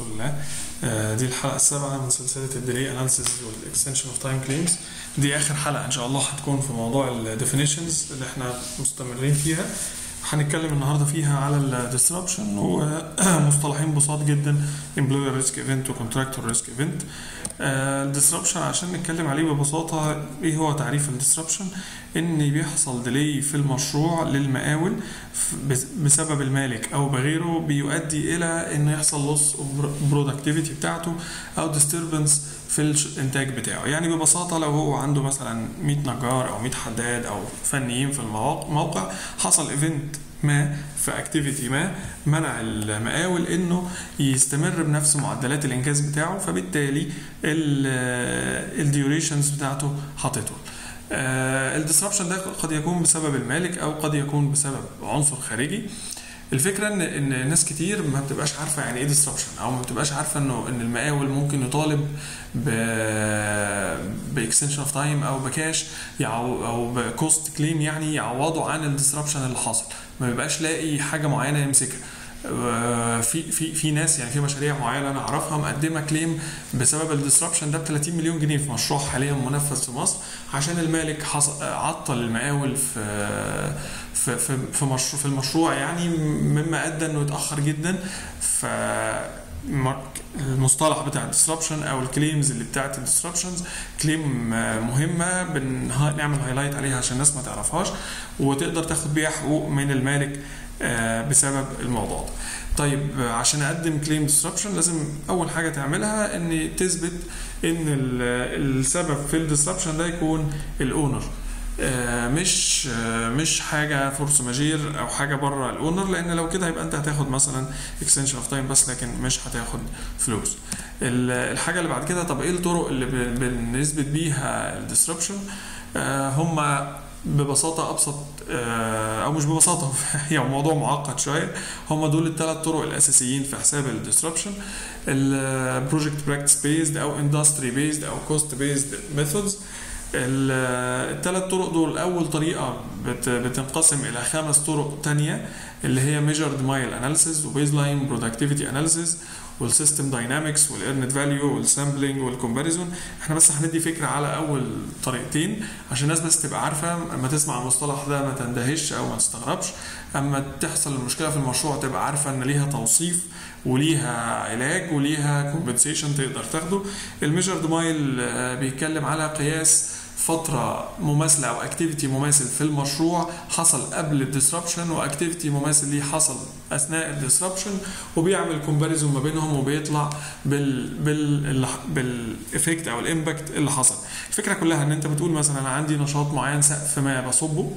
رسول الله آه، دي الحلقة السابعة من سلسلة ال delay analysis و ال extension of time claims دي آخر حلقة إن شاء الله هتكون في موضوع ال definitions اللي إحنا مستمرين فيها. هنتكلم النهارده فيها على ال disruption ومصطلحين بساط جدا. employer risk event و contractor risk event ال disruption عشان نتكلم عليه ببساطة إيه هو تعريف ال disruption إن بيحصل delay في المشروع للمقاول بسبب المالك أو بغيره بيؤدي إلى انه يحصل loss productivity بتاعته أو disturbance في الإنتاج بتاعه. يعني ببساطة لو هو عنده مثلا 100 نجار أو 100 حداد أو فنيين في الموقع حصل event ما في activity ما منع المقاول إنه يستمر بنفس معدلات الإنجاز بتاعه فبالتالي ال durations بتاعته هتطول ال disruption ده قد يكون بسبب المالك أو قد يكون بسبب عنصر خارجي. الفكرة ان إن ناس كتير ما بتبقاش عارفة يعني إيه disruption أو ما بتبقاش عارفة إنه إن المقاول ممكن يطالب ب ب extension of time أو بكاش أو ب cost claim يعني يعوضوا عن ال disruption اللي حصل ما بيبقاش لاقي حاجة معينة يمسكها. في في في ناس يعني في مشاريع معينة أنا أعرفها مقدمة claim بسبب ال disruption ده ب 30 مليون جنيه في مشروع حاليا منفذ في مصر عشان المالك عطل المقاول في في في في مشروع في المشروع يعني مما أدى إنه يتأخر جدا. ف المصطلح بتاع ال disruption أو ال claims اللي بتاعت ال disruptions claim مهمة بنعمل highlight عليها عشان الناس ما تعرفهاش وتقدر تاخد بيها حقوق من المالك بسبب الموضوع ده. طيب عشان أقدم claim disruption لازم أول حاجة تعملها إن تثبت إن السبب في ال disruption ده يكون ال owner مش مش حاجة force majeure أو حاجة بره ال owner لأن لو كده هيبقى أنت هتاخد مثلا extension of time بس لكن مش هتاخد فلوس. الحاجة اللي بعد كده طب إيه الطرق اللي بنثبت بيها ال disruption هم ببساطة أبسط أو مش ببساطة يعني موضوع معقد شوية. هم دول الثلاث طرق الأساسيين في حساب ال disruption ال project practice based أو industry based أو cost based methods الثلاث طرق دول أول طريقة بتنقسم إلى خمس طرق تانية اللي هي measured mile analysis و baseline productivity analysis و ال system dynamics و ال earned value و ال sampling و ال comparison إحنا بس هندي فكرة على أول طريقتين عشان الناس بس تبقى عارفة. أما تسمع المصطلح ده ما تندهش أو ما تستغربش. أما تحصل المشكلة في المشروع تبقى عارفة إن ليها توصيف وليها علاج وليها compensation تقدر تاخده. ال measured mile بيتكلم على قياس فترة مماثلة أو activity مماثل في المشروع حصل قبل ال disruption و activity مماثل ليه حصل أثناء ال disruption وبيعمل comparison ما بينهم وبيطلع بال بال بال effect أو ال impact اللي حصل. الفكرة كلها إن أنت بتقول مثلا أنا عندي نشاط معين سقف ما بصبه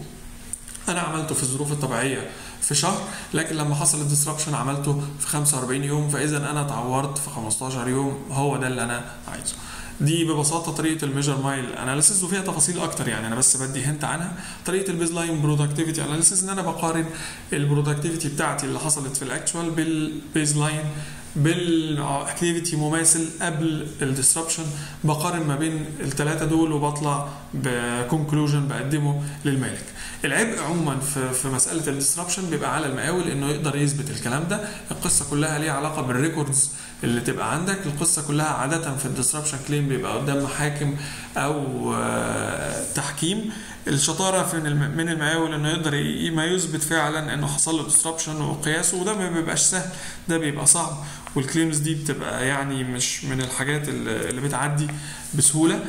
أنا عملته في الظروف الطبيعية في شهر لكن لما حصل ال disruption عملته في 45 يوم فإذا أنا اتعورت في 15 يوم هو ده اللي أنا عايزه. دي ببساطة طريقة ال measured mile analysis وفيها تفاصيل أكتر يعني. أنا بس بدي hint عنها. طريقة ال baseline productivity analysis إن أنا بقارن ال productivity بتاعتي اللي حصلت في ال actual بال baseline بال activity مماثل قبل ال disruption بقارن ما بين الثلاثه دول وبطلع ب conclusion بقدمه للمالك. العبء عموما في في مسألة ال disruption بيبقى على المقاول إنه يقدر يثبت الكلام ده. القصة كلها ليها علاقة بال records اللي تبقى عندك. القصة كلها عادة في ال disruption claim بيبقى قدام محاكم أو تحكيم. الشطارة في من المقاول إنه يقدر ما يثبت فعلا إنه حصل له disruption وقياسه وده ما بيبقاش سهل ده بيبقى صعب. وال claims دي بتبقى يعني مش من الحاجات اللي بتعدي بسهولة.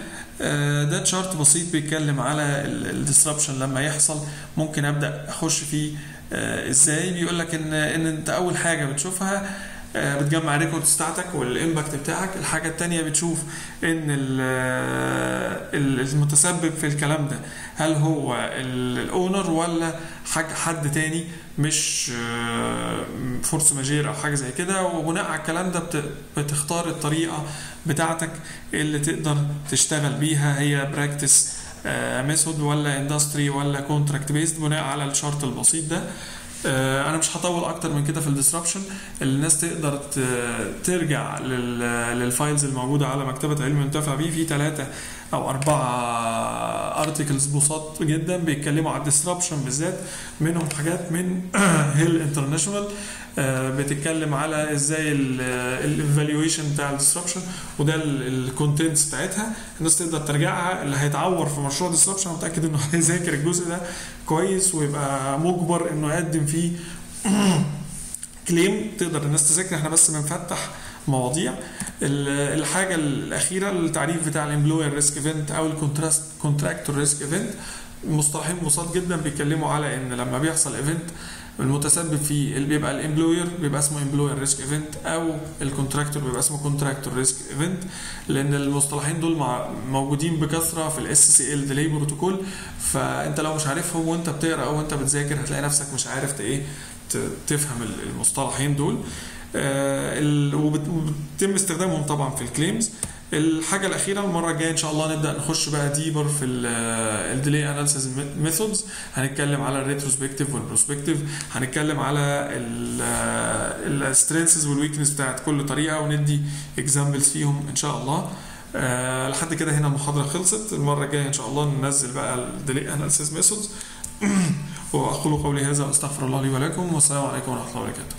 ده chart بسيط بيتكلم على ال disruption لما يحصل. ممكن أبدأ أخش فيه إزاي؟ بيقول لك ان إن أنت أول حاجة بتشوفها بتجمع ال records بتاعتك وال impact بتاعك. الحاجة الثانية بتشوف إن المتسبب في الكلام ده هل هو ال owner ولا حد تاني مش force majeure أو حاجة زي كده. وبناء على الكلام ده بتختار الطريقة بتاعتك اللي تقدر تشتغل بيها. هي practice method ولا industry ولا contract based بناء على الشرط البسيط ده أنا مش هطول أكتر من كده في ال disruption الناس تقدر ترجع لل files الموجودة على مكتبة علم ينتفع بيه في ثلاثة أو أربعة articles بساط جدا بيتكلموا على ال disruption بالذات. منهم حاجات من Hill International آه، بتتكلم على إزاي ال evaluation بتاع ال disruption وده ال contents بتاعتها. الناس تقدر ترجعها اللي هيتعور في مشروع disruption متأكد إنه هيذاكر الجزء ده كويس ويبقى مجبر إنه يقدم فيه claim تقدر الناس تذاكر. إحنا بس بنفتح مواضيع. الحاجة الأخيرة التعريف بتاع ال employer risk event أو ال contrast contractor risk event مصطلحين بساط جدا بيتكلموا على إن لما بيحصل event المتسبب فيه اللي بيبقى ال employer بيبقى اسمه employer risk event أو ال contractor بيبقى اسمه contractor risk event لأن المصطلحين دول موجودين بكثرة في ال SCL delay protocol فأنت لو مش عارفهم وأنت بتقرأ أو أنت بتذاكر هتلاقي نفسك مش عارف إيه تفهم ال- المصطلحين دول. وبيتم استخدامهم طبعا في ال claims الحاجة الأخيرة المرة الجاية إن شاء الله نبدأ نخش بقى deeper في ال delay analysis methods هنتكلم على ال retrospective وال prospective هنتكلم على ال strengths وال weakness بتاعت كل طريقة وندي examples فيهم إن شاء الله. آه، لحد كده هنا المحاضرة خلصت. المرة الجاية إن شاء الله ننزل بقى ال delay analysis methods وأقول قولي هذا وأستغفر الله لي ولكم. والسلام عليكم ورحمة الله وبركاته.